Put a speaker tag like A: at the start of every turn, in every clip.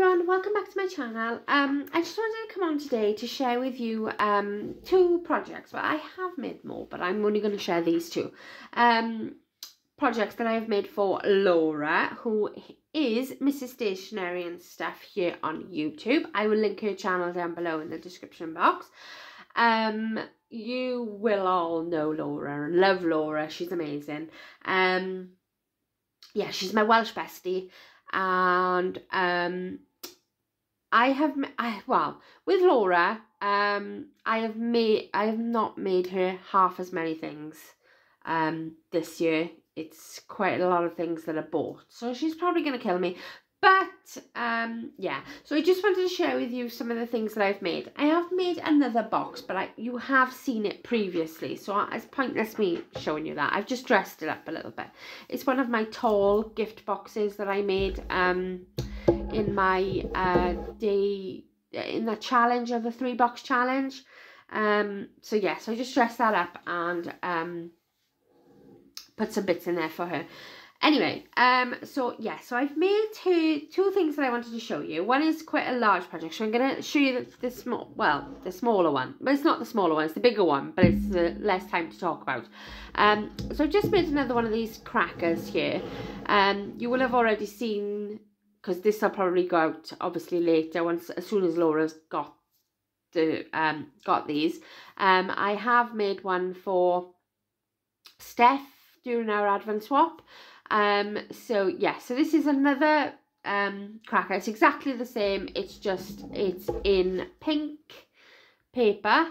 A: everyone, welcome back to my channel. Um, I just wanted to come on today to share with you um, two projects. Well, I have made more, but I'm only going to share these two. Um, projects that I have made for Laura, who is Mrs. Stationery and Stuff here on YouTube. I will link her channel down below in the description box. Um, you will all know Laura and love Laura. She's amazing. Um, yeah, she's my Welsh bestie and um I have I well with Laura um I have made I have not made her half as many things um this year. It's quite a lot of things that are bought so she's probably going to kill me. But um yeah so i just wanted to share with you some of the things that i've made. I have made another box but I, you have seen it previously so it's pointless me showing you that. I've just dressed it up a little bit. It's one of my tall gift boxes that i made um in my uh day in the challenge of the three box challenge um so yeah so i just dressed that up and um put some bits in there for her Anyway, um, so yeah, so I've made two two things that I wanted to show you. One is quite a large project, so I'm going to show you the, the small, well, the smaller one. But it's not the smaller one, it's the bigger one, but it's uh, less time to talk about. Um, so I've just made another one of these crackers here. Um, you will have already seen, because this will probably go out obviously later, once as soon as Laura's got the um got these. Um, I have made one for Steph during our Advent swap. Um, so yeah, so this is another um, cracker. It's exactly the same. It's just, it's in pink paper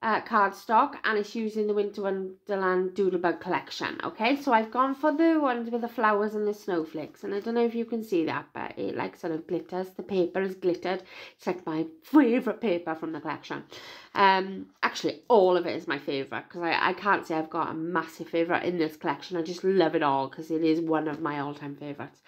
A: uh, cardstock and it's using the Winter Wonderland Doodlebug collection. Okay, so I've gone for the ones with the flowers and the snowflakes and I don't know if you can see that but it like sort of glitters. The paper is glittered. It's like my favourite paper from the collection. Um, actually all of it is my favourite because I, I can't say I've got a massive favourite in this collection. I just love it all because it is one of my all-time favourites.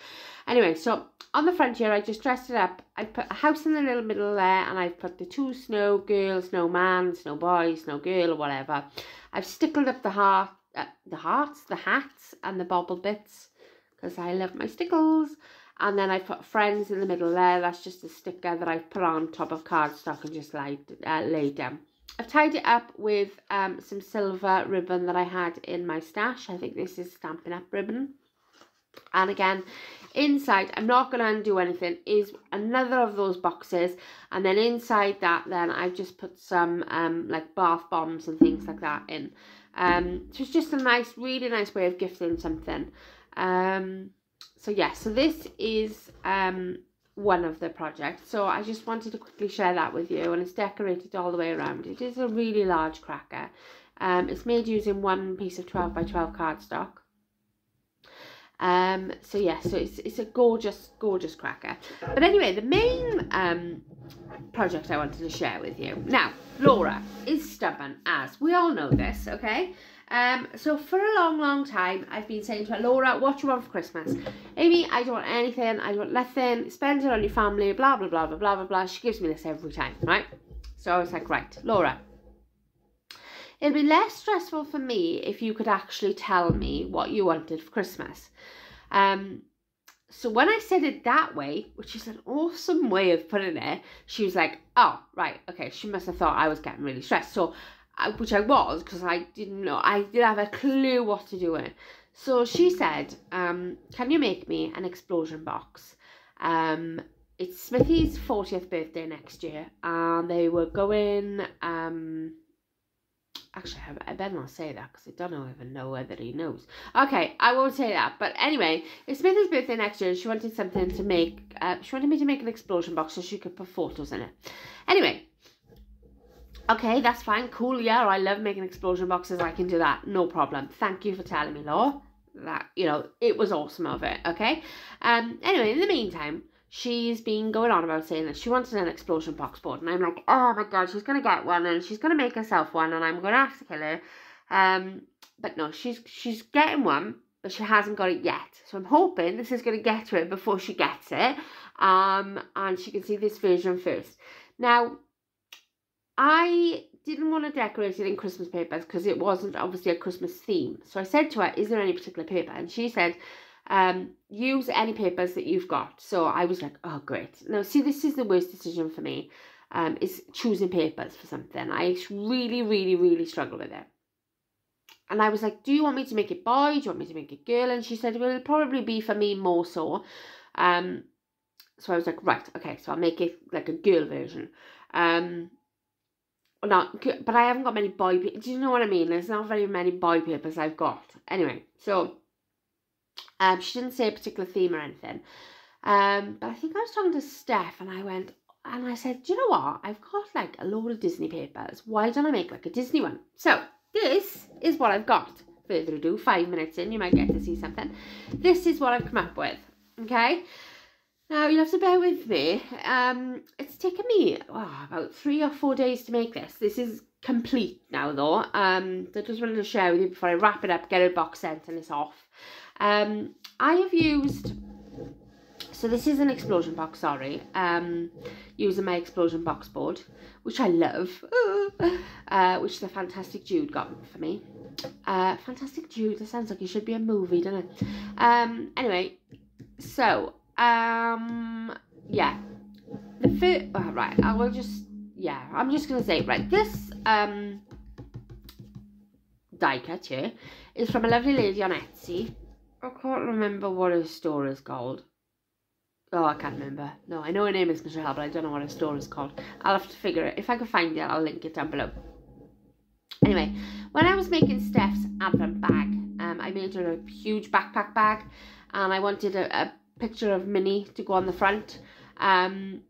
A: Anyway, so on the front here, I just dressed it up. I put a house in the little middle there, and I've put the two snow girls, snow man, snow boy, snow girl, whatever. I've stickled up the heart, uh, the hearts, the hats, and the bobble bits, because I love my stickles. And then I put friends in the middle there. That's just a sticker that I've put on top of cardstock and just laid, uh, laid down. I've tied it up with um, some silver ribbon that I had in my stash. I think this is Stampin' Up ribbon. And again, inside, I'm not going to undo anything, is another of those boxes. And then inside that, then I've just put some um, like bath bombs and things like that in. Um, so it's just a nice, really nice way of gifting something. Um, so yeah, so this is um, one of the projects. So I just wanted to quickly share that with you. And it's decorated all the way around. It is a really large cracker. Um, it's made using one piece of 12 by 12 cardstock. Um, so yeah, so it's, it's a gorgeous, gorgeous cracker. But anyway, the main um, project I wanted to share with you. Now, Laura is stubborn as, we all know this, okay? Um, so for a long, long time, I've been saying to her, Laura, what do you want for Christmas? Aimee, I don't want anything, I don't want nothing, spend it on your family, blah, blah, blah, blah, blah, blah, blah. She gives me this every time, right? So I was like, right, Laura, It'd be less stressful for me if you could actually tell me what you wanted for Christmas. Um, so when I said it that way, which is an awesome way of putting it, she was like, oh, right, okay, she must have thought I was getting really stressed. So, which I was, because I didn't know, I didn't have a clue what to do with. So she said, um, can you make me an explosion box? Um, it's Smithy's 40th birthday next year, and they were going, um, Actually, I better not say that because I don't know, even know whether he knows. Okay, I won't say that. But anyway, it's Smithy's birthday next year. She wanted something to make, uh, she wanted me to make an explosion box so she could put photos in it. Anyway, okay, that's fine. Cool, yeah, I love making explosion boxes. I can do that. No problem. Thank you for telling me, Law. That, you know, it was awesome of it, okay? Um, anyway, in the meantime, she's been going on about saying that she wanted an explosion box board. And I'm like, oh my god, she's going to get one and she's going to make herself one and I'm going to have to kill her. Um, but no, she's she's getting one, but she hasn't got it yet. So I'm hoping this is going to get to her before she gets it. Um, and she can see this version first. Now, I didn't want to decorate it in Christmas papers because it wasn't obviously a Christmas theme. So I said to her, is there any particular paper? And she said, Um, use any papers that you've got. So I was like, oh, great. Now, see, this is the worst decision for me, um, is choosing papers for something. I really, really, really struggle with it. And I was like, do you want me to make it boy? Do you want me to make it girl? And she said, well, it'll probably be for me more so. Um, so I was like, right, okay, so I'll make it like a girl version. Um, not, but I haven't got many boy. Do you know what I mean? There's not very many boy papers I've got. Anyway, so um, she didn't say a particular theme or anything. Um, but I think I was talking to Steph, and I went, and I said, do you know what? I've got like a load of Disney papers. Why don't I make like a Disney one? So this is what I've got. Further ado, five minutes in, you might get to see something. This is what I've come up with. Okay. Now, you'll have to bear with me. Um, it's taken me oh, about three or four days to make this. This is complete now, though. Um, I just wanted to share with you before I wrap it up, get a box sent and it's off. Um, I have used... So this is an explosion box, sorry. Um, using my explosion box board, which I love. uh, which the Fantastic Jude got for me. Uh, Fantastic Jude, that sounds like it should be a movie, doesn't it? Um, anyway, so um, yeah. The first, oh, right, I will just, yeah, I'm just to say, right, this, um, die cut here is from a lovely lady on Etsy. I can't remember what her store is called. Oh, I can't remember. No, I know her name is Michelle, but I don't know what her store is called. I'll have to figure it. If I can find it, I'll link it down below. Anyway, when I was making Steph's advent bag, um, I made her a huge backpack bag, and I wanted a, a picture of Minnie to go on the front. Um,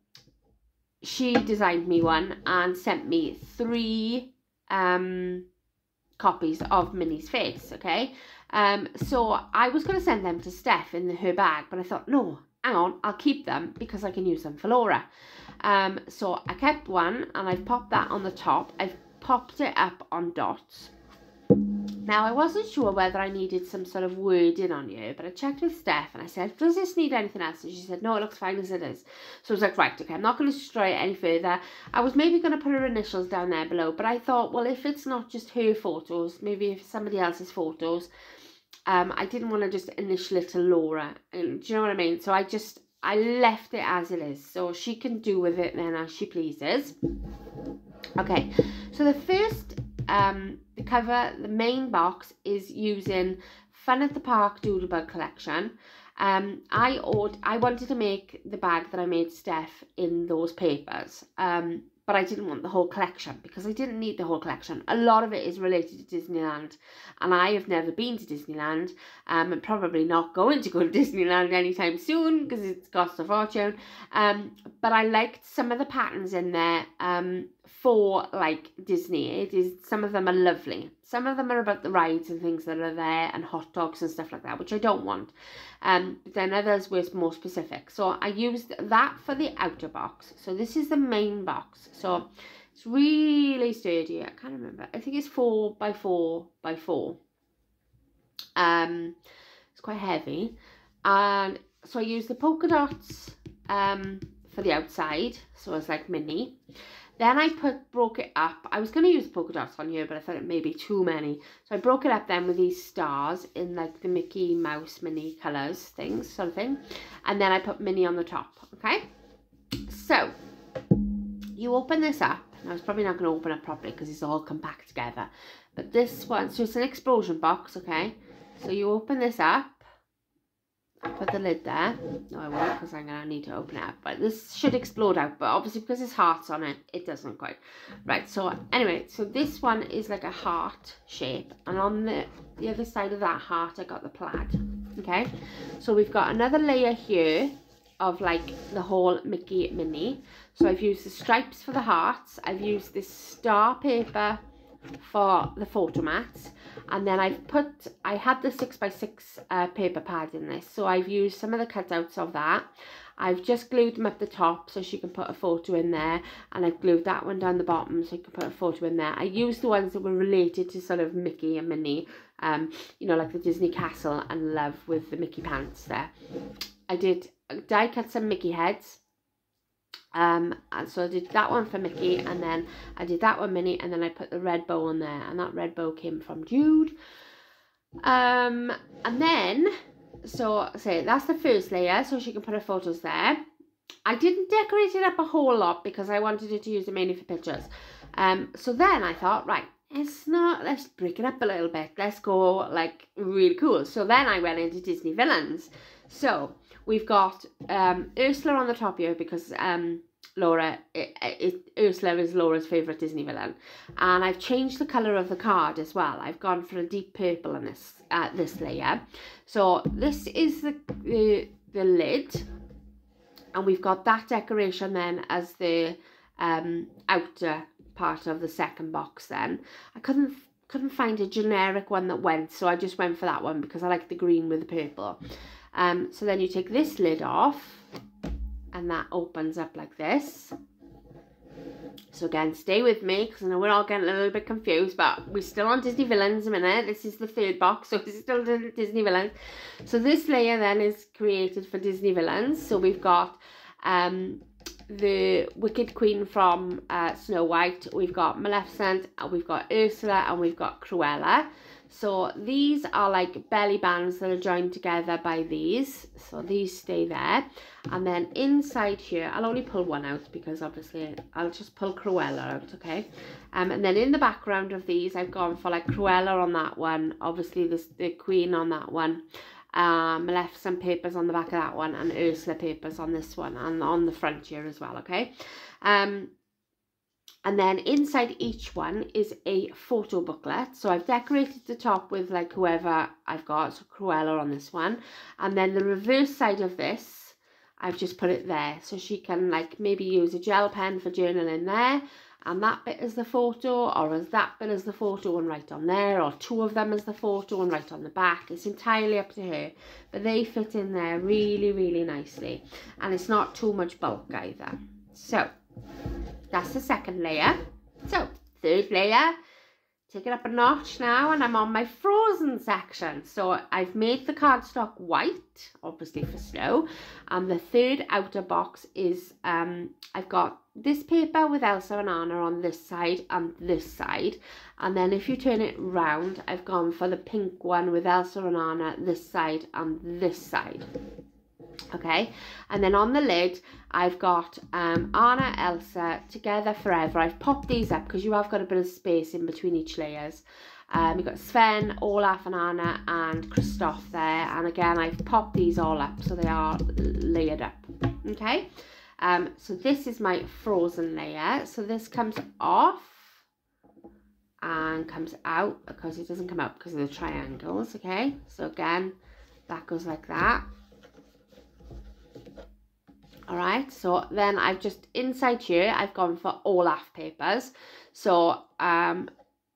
A: she designed me one and sent me three um, copies of Minnie's face, okay? Um, so I was going to send them to Steph in the, her bag, but I thought, no, hang on, I'll keep them because I can use them for Laura. Um, so I kept one and I've popped that on the top. I've popped it up on dots now, I wasn't sure whether I needed some sort of wording on you, but I checked with Steph and I said, does this need anything else? And she said, no, it looks fine as it is. So I was like, right, okay, I'm not going to destroy it any further. I was maybe going to put her initials down there below, but I thought, well, if it's not just her photos, maybe if somebody else's photos, um, I didn't want to just initial it to Laura. And, do you know what I mean? So I just, I left it as it is. So she can do with it then as she pleases. Okay, so the first um, the cover, the main box is using Fun at the Park Doodlebug collection. Um, I ought, I wanted to make the bag that I made Steph in those papers. Um, but I didn't want the whole collection because I didn't need the whole collection. A lot of it is related to Disneyland, and I have never been to Disneyland. Um, I'm probably not going to go to Disneyland anytime soon because it's cost a fortune. Um, but I liked some of the patterns in there. Um, for like Disney. It is some of them are lovely. Some of them are about the rides and things that are there and hot dogs and stuff like that, which I don't want. Um, but then others were more specific. So I used that for the outer box. So this is the main box. So it's really sturdy. I can't remember. I think it's four by four by four. Um, it's quite heavy. And so I used the polka dots um, for the outside. So it's like Minnie. Then I put broke it up. I was going to use polka dots on here, but I thought it may be too many. So I broke it up then with these stars in like the Mickey Mouse Minnie colours things, sort of thing. And then I put Minnie on the top, okay? So, you open this up. Now, it's probably not going to open up properly because it's all compact together. But this one, so it's an explosion box, okay? So you open this up put the lid there. No, I won't because I'm going to need to open it up. But this should explode out. But obviously because there's hearts on it, it doesn't quite. Right, so anyway, so this one is like a heart shape. And on the, the other side of that heart, I got the plaid. Okay, so we've got another layer here of like the whole Mickey Minnie. So I've used the stripes for the hearts. I've used this star paper for the photo mats and then I've put I had the 6x6 uh, paper pad in this. So I've used some of the cutouts of that. I've just glued them up the top so she can put a photo in there. And I've glued that one down the bottom so you can put a photo in there. I used the ones that were related to sort of Mickey and Minnie um you know like the Disney Castle and Love with the Mickey pants there. I did die cut some Mickey heads um and so I did that one for Mickey and then I did that one Minnie and then I put the red bow on there and that red bow came from Jude um and then so say that's the first layer, so she can put her photos there. I didn't decorate it up a whole lot because I wanted it to use it mainly for pictures. Um, so then I thought, right, it's not, let's break it up a little bit. Let's go like really cool. So then I went into Disney villains. So we've got um, Ursula on the top here because um, Laura, it, it, Ursula is Laura's favourite Disney villain. And I've changed the colour of the card as well. I've gone for a deep purple on this, uh, this layer. So this is the, the, the lid. And we've got that decoration then as the um, outer part of the second box then. I couldn't couldn't find a generic one that went, so I just went for that one because I like the green with the purple. Um, so then you take this lid off and that opens up like this. So again, stay with me because I know we're all getting a little bit confused, but we're still on Disney Villains a minute. This is the third box, so is still Disney Villains. So this layer then is created for Disney Villains. So we've got um, the Wicked Queen from uh, Snow White, we've got Maleficent, we've got Ursula, and we've got Cruella. So these are like belly bands that are joined together by these. So these stay there. And then inside here, I'll only pull one out because obviously I'll just pull Cruella out, okay? Um, and then in the background of these, I've gone for like Cruella on that one. Obviously this, the Queen on that one. Um, I left some papers on the back of that one and Ursula papers on this one and on the front here as well, okay? Um, and then inside each one is a photo booklet. So I've decorated the top with like whoever I've got, so Cruella on this one. And then the reverse side of this, I've just put it there. So she can like maybe use a gel pen for journaling there and that bit is the photo or is that bit is the photo and right on there or two of them as the photo and right on the back it's entirely up to her but they fit in there really really nicely and it's not too much bulk either so that's the second layer so third layer take it up a notch now and I'm on my frozen section. So I've made the cardstock white, obviously for snow. And the third outer box is, um, I've got this paper with Elsa and Anna on this side and this side. And then if you turn it round, I've gone for the pink one with Elsa and Anna this side and this side okay? And then on the lid I've got um, Anna Elsa together forever. I've popped these up because you have got a bit of space in between each layers. Um, you've got Sven, Olaf and Anna and Kristoff there. And again I've popped these all up so they are layered up okay? Um, so this is my frozen layer. So this comes off and comes out because it doesn't come out because of the triangles okay? So again that goes like that all right so then I've just inside here I've gone for all Olaf papers. So um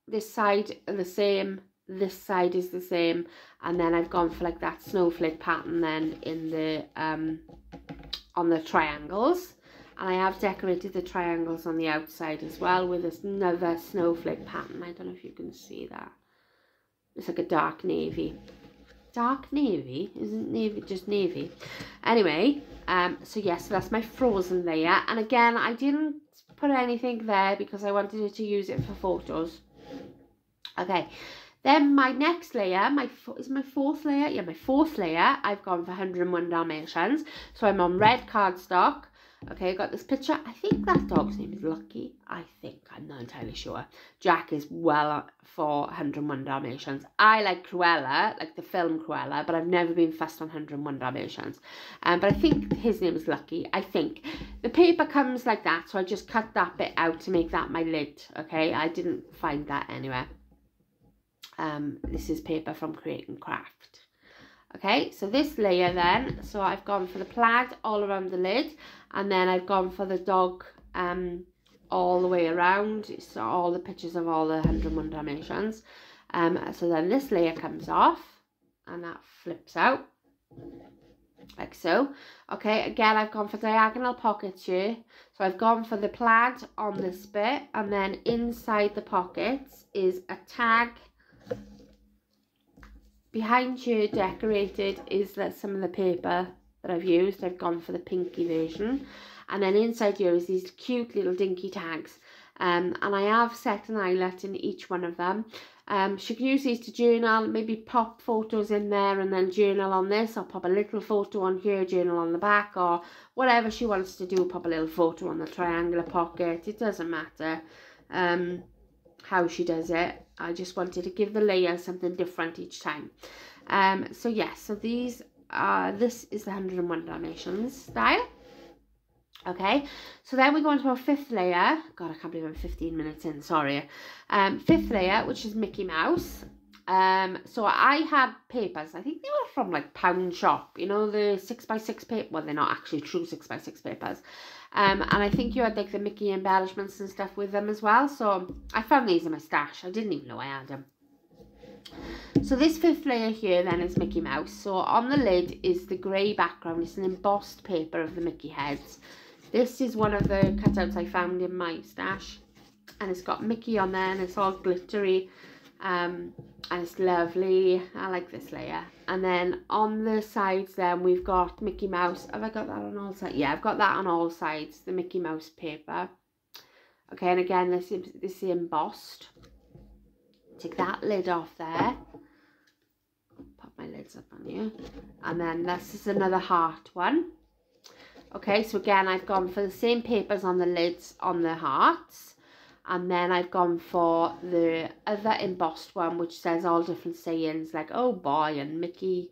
A: this side the same this side is the same and then I've gone for like that snowflake pattern then in the um on the triangles. And I have decorated the triangles on the outside as well with this another snowflake pattern. I don't know if you can see that. It's like a dark navy dark navy isn't navy just navy. Anyway um so yes so that's my frozen layer. And again i didn't put anything there because i wanted to use it for photos. Okay then my next layer my is my fourth layer? Yeah my fourth layer i've gone for 101 dalmatians. So i'm on red cardstock Okay, I got this picture. I think that dog's name is Lucky. I think. I'm not entirely sure. Jack is well for 101 Dalmatians. I like Cruella, like the film Cruella, but I've never been fussed on 101 Dalmatians. Um, but I think his name is Lucky. I think. The paper comes like that, so I just cut that bit out to make that my lid. Okay, I didn't find that anywhere. Um, this is paper from Create and Craft. Okay, so this layer then, so I've gone for the plaid all around the lid and then I've gone for the dog um, all the way around. So all the pictures of all the 101 Dalmatians. Um, so then this layer comes off and that flips out like so. Okay, again, I've gone for diagonal pockets here. So I've gone for the plaid on this bit and then inside the pockets is a tag Behind here decorated is that some of the paper that I've used. I've gone for the pinky version. And then inside here is these cute little dinky tags. Um, and I have set an eyelet in each one of them. Um, she can use these to journal, maybe pop photos in there and then journal on this or pop a little photo on here, journal on the back or whatever she wants to do, pop a little photo on the triangular pocket. It doesn't matter um, how she does it. I just wanted to give the layer something different each time. Um, so yes, yeah, so these are, this is the 101 Dalmatians style. Okay, so then we go into our fifth layer. God, I can't believe I'm 15 minutes in, sorry. Um, fifth layer, which is Mickey Mouse. Um, so I had papers, I think they were from like Pound Shop, you know, the six by six paper. Well, they're not actually true six by six papers. Um, and I think you had like the Mickey embellishments and stuff with them as well. So I found these in my stash. I didn't even know I had them. So this fifth layer here then is Mickey Mouse. So on the lid is the grey background. It's an embossed paper of the Mickey heads. This is one of the cutouts I found in my stash. And it's got Mickey on there and it's all glittery. Um, and it's lovely. I like this layer. And then on the sides then we've got Mickey Mouse. Have I got that on all sides? Yeah, I've got that on all sides. The Mickey Mouse paper. Okay, and again, this is, this is embossed. Take that lid off there. Pop my lids up on you. And then this is another heart one. Okay, so again, I've gone for the same papers on the lids on the hearts. And then I've gone for the other embossed one, which says all different sayings like, oh boy, and Mickey,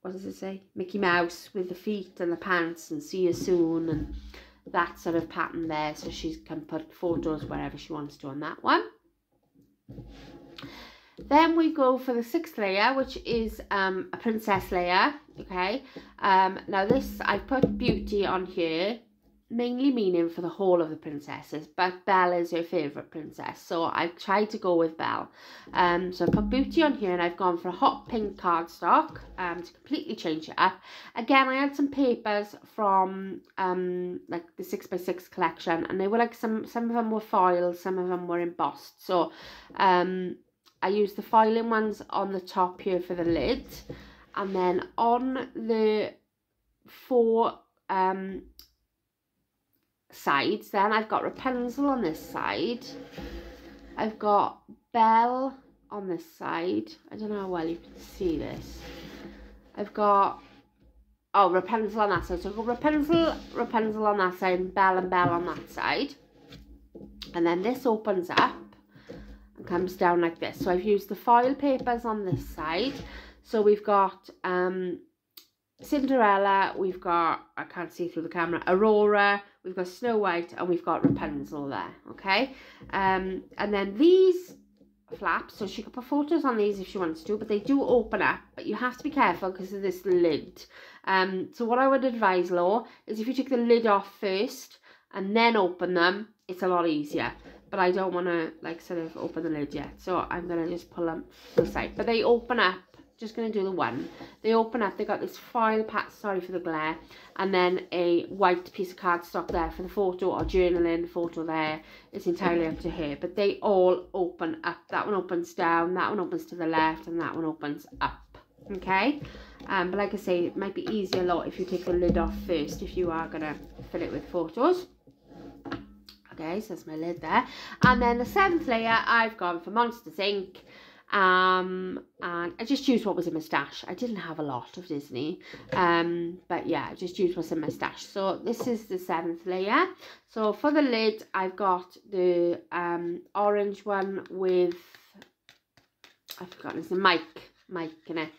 A: what does it say? Mickey Mouse with the feet and the pants and see you soon. And that sort of pattern there. So she can put photos wherever she wants to on that one. Then we go for the sixth layer, which is um, a princess layer, okay? Um, now this, I put beauty on here, mainly meaning for the whole of the princesses, but Belle is her favourite princess, so I've tried to go with Belle. Um, so I've put beauty on here and I've gone for a hot pink cardstock um, to completely change it up. Again, I had some papers from um, like the 6x6 collection and they were like, some, some of them were foiled, some of them were embossed. So um, I used the filing ones on the top here for the lid and then on the four um, sides then. I've got Rapunzel on this side. I've got Belle on this side. I don't know how well you can see this. I've got oh Rapunzel on that side. So I've got Rapunzel Rapunzel on that side and Belle and Belle on that side. And then this opens up and comes down like this. So I've used the foil papers on this side. So we've got um, Cinderella, we've got, I can't see through the camera, Aurora, we've got Snow White, and we've got Rapunzel there, okay? Um, and then these flaps, so she could put photos on these if she wants to, but they do open up, but you have to be careful because of this lid. Um, so what I would advise, Law, is if you take the lid off first and then open them, it's a lot easier but I don't want to like sort of open the lid yet so I'm going to just pull them to the side but they open up just going to do the one. They open up they got this foil pat sorry for the glare and then a white piece of cardstock there for the photo or journaling photo there. It's entirely up to her but they all open up. That one opens down that one opens to the left and that one opens up okay? Um but like i say it might be easier a lot if you take the lid off first if you are gonna fill it with photos. Okay, so that's my lid there. And then the seventh layer, I've gone for Monsters Inc. Um, and I just used what was in my stash. I didn't have a lot of Disney. Um, but yeah, I just used what's in my stash. So this is the seventh layer. So for the lid, I've got the um, orange one with, I've forgotten, it's a Mike, Mike in it.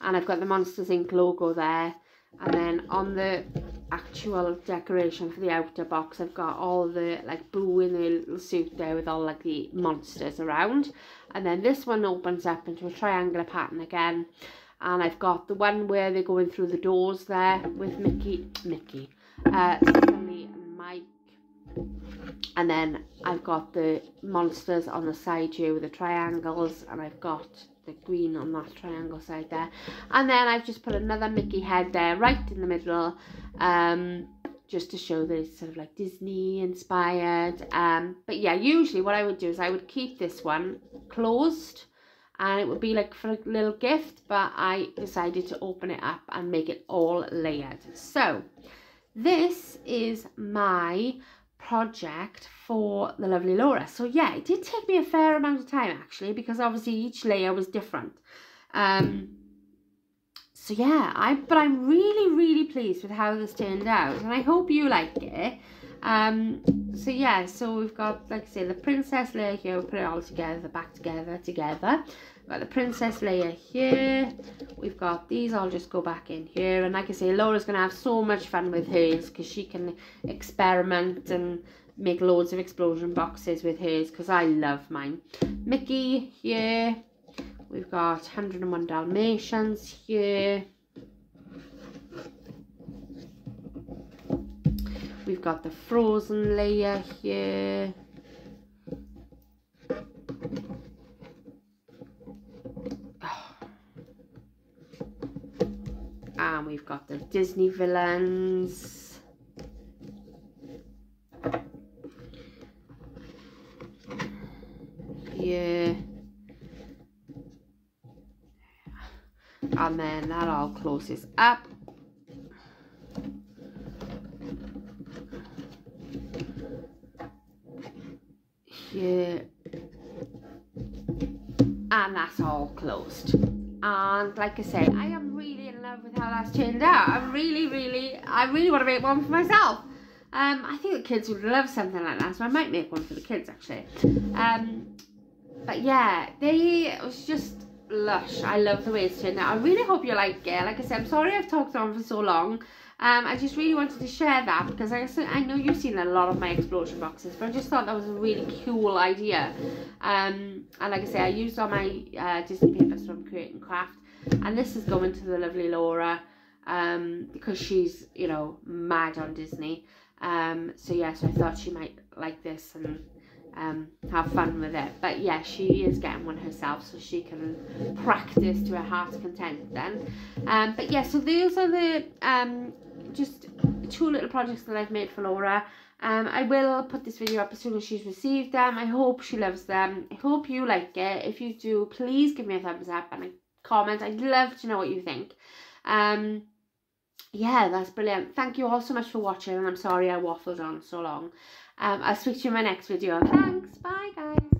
A: And I've got the Monsters Inc. logo there. And then on the actual decoration for the outer box I've got all the like blue in the little suit there with all like the monsters around. And then this one opens up into a triangular pattern again. And I've got the one where they're going through the doors there with Mickey Mickey uh Sully and Mike. And then I've got the monsters on the side here with the triangles. And I've got the green on that triangle side there. And then I've just put another Mickey head there right in the middle um just to show that it's sort of like Disney inspired. Um but yeah usually what I would do is I would keep this one closed and it would be like for a little gift but I decided to open it up and make it all layered. So this is my project for the lovely Laura. So yeah, it did take me a fair amount of time actually because obviously each layer was different. Um, so yeah, I but I'm really really pleased with how this turned out and I hope you like it. Um, so yeah, so we've got like I say the princess layer here, we'll put it all together, back together, together. We've got the princess layer here. We've got these all just go back in here. And like I say, Laura's going to have so much fun with hers because she can experiment and make loads of explosion boxes with hers because I love mine. Mickey here. We've got 101 Dalmatians here. We've got the frozen layer here. And we've got the Disney villains. Yeah. And then that all closes up. Yeah. And that's all closed. And like I say, I am love with how that's turned out. I really, really, I really want to make one for myself. Um, I think the kids would love something like that, so I might make one for the kids actually. Um, but yeah, they it was just lush. I love the way it's turned out. I really hope you like it. Like I said, I'm sorry I've talked on for so long. Um, I just really wanted to share that because I, I know you've seen a lot of my explosion boxes, but I just thought that was a really cool idea. Um, and like I say, I used all my uh, Disney papers from Create and Craft, and this is going to the lovely Laura um, because she's, you know, mad on Disney. Um, so yeah, so I thought she might like this and um, have fun with it. But yeah, she is getting one herself, so she can practice to her heart's content then. Um, but yeah, so those are the um, just two little projects that I've made for Laura. Um, I will put this video up as soon as she's received them. I hope she loves them. I hope you like it. If you do, please give me a thumbs up and a comment. I'd love to know what you think. Um, yeah, that's brilliant. Thank you all so much for watching and I'm sorry I waffled on so long. Um, I'll speak to you in my next video. Thanks. Bye, guys.